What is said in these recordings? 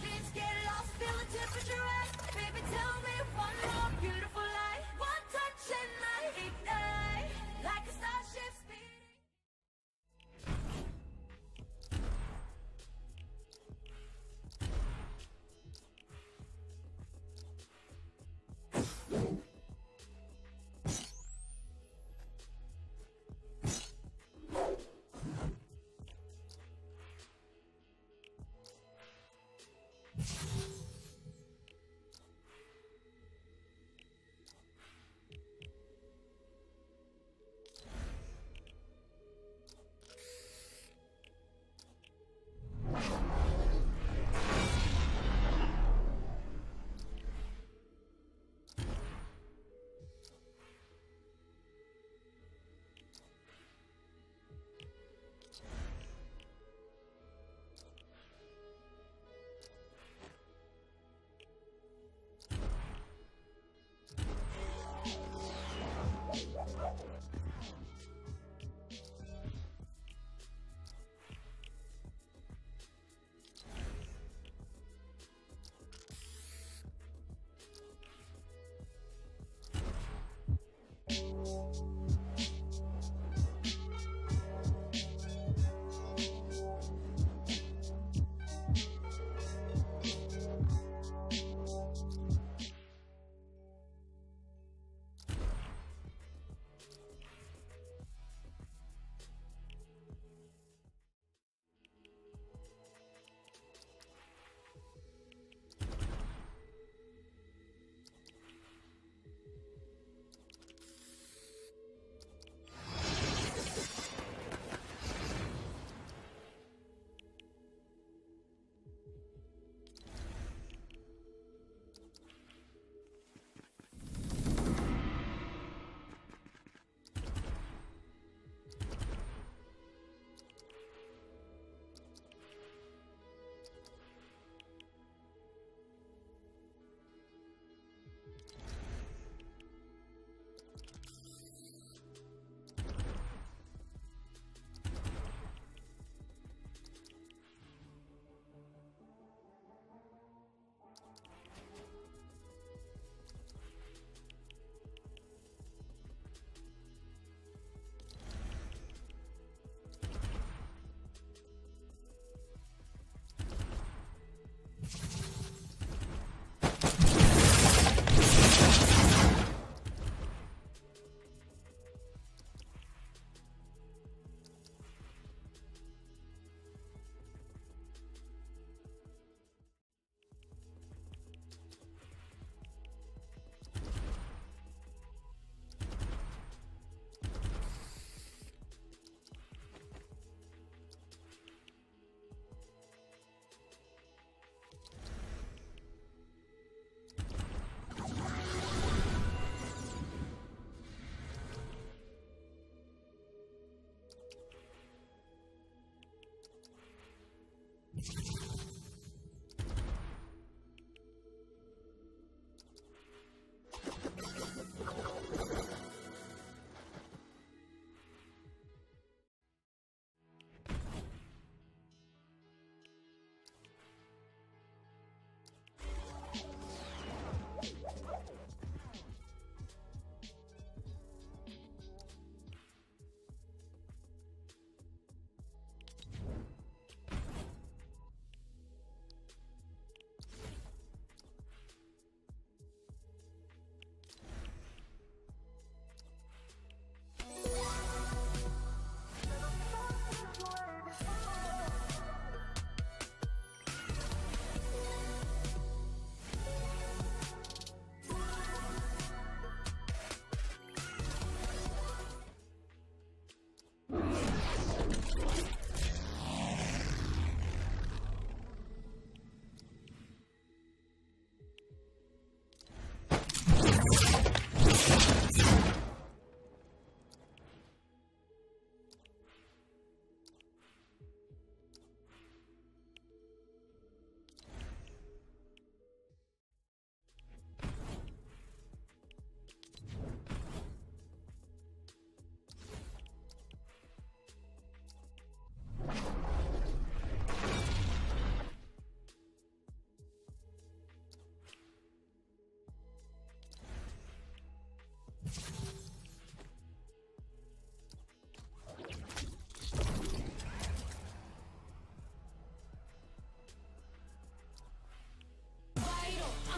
dreams get lost, feel the temperature rise. Baby, tell me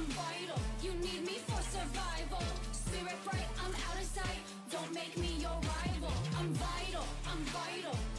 I'm vital. You need me for survival. Spirit bright, I'm out of sight. Don't make me your rival. I'm vital, I'm vital.